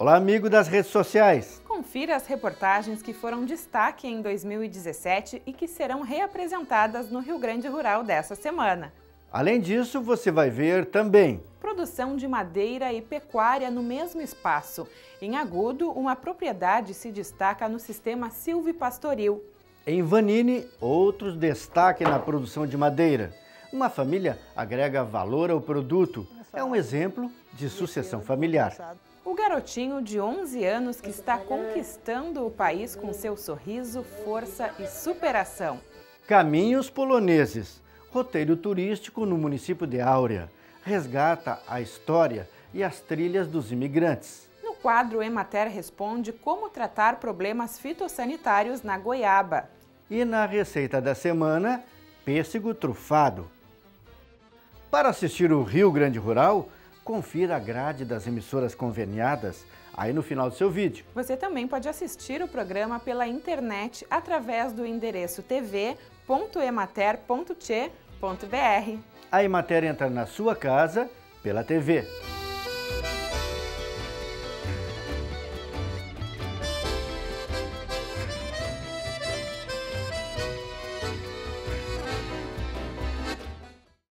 Olá, amigo das redes sociais. Confira as reportagens que foram destaque em 2017 e que serão reapresentadas no Rio Grande Rural dessa semana. Além disso, você vai ver também produção de madeira e pecuária no mesmo espaço. Em Agudo, uma propriedade se destaca no sistema silvipastoril. Em Vanini, outros destaque na produção de madeira. Uma família agrega valor ao produto. É um exemplo de sucessão familiar. O garotinho de 11 anos que está conquistando o país com seu sorriso, força e superação. Caminhos Poloneses, roteiro turístico no município de Áurea. Resgata a história e as trilhas dos imigrantes. No quadro, Emater responde como tratar problemas fitossanitários na goiaba. E na receita da semana, pêssego trufado. Para assistir o Rio Grande Rural, confira a grade das emissoras conveniadas aí no final do seu vídeo. Você também pode assistir o programa pela internet através do endereço tv.emater.che.br. A Emater entra na sua casa pela TV.